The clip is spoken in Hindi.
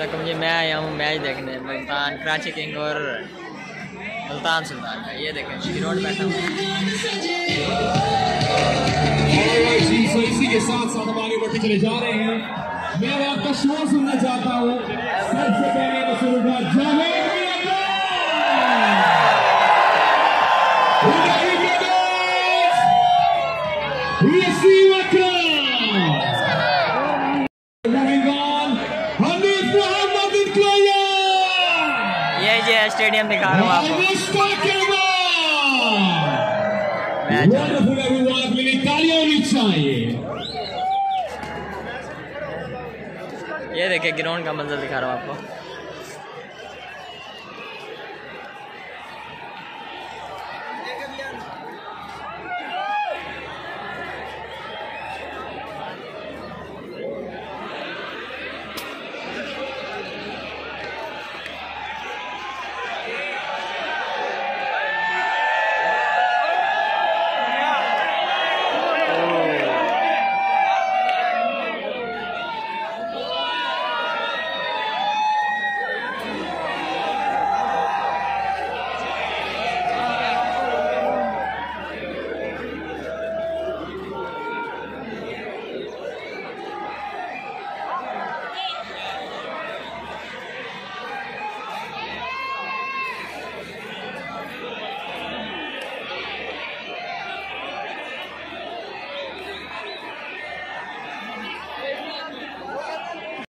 रकम जी मैं आया हूँ मैच देखने, मुल्तान, कराची किंग और मुल्तान सुल्तान का, ये देखें शिरोड बैठा हूँ। चले जा रहे हैं। मैं आपका शोर सुनना चाहता हूँ। सबसे पहले तो सुनूँगा जावेद Receive a crowd! ये जी स्टेडियम दिखा रहा हूँ आपको। ये देखिए ग्राउंड का मंजर दिखा रहा हूँ आपको।